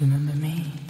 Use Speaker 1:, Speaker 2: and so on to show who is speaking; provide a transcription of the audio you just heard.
Speaker 1: Remember me?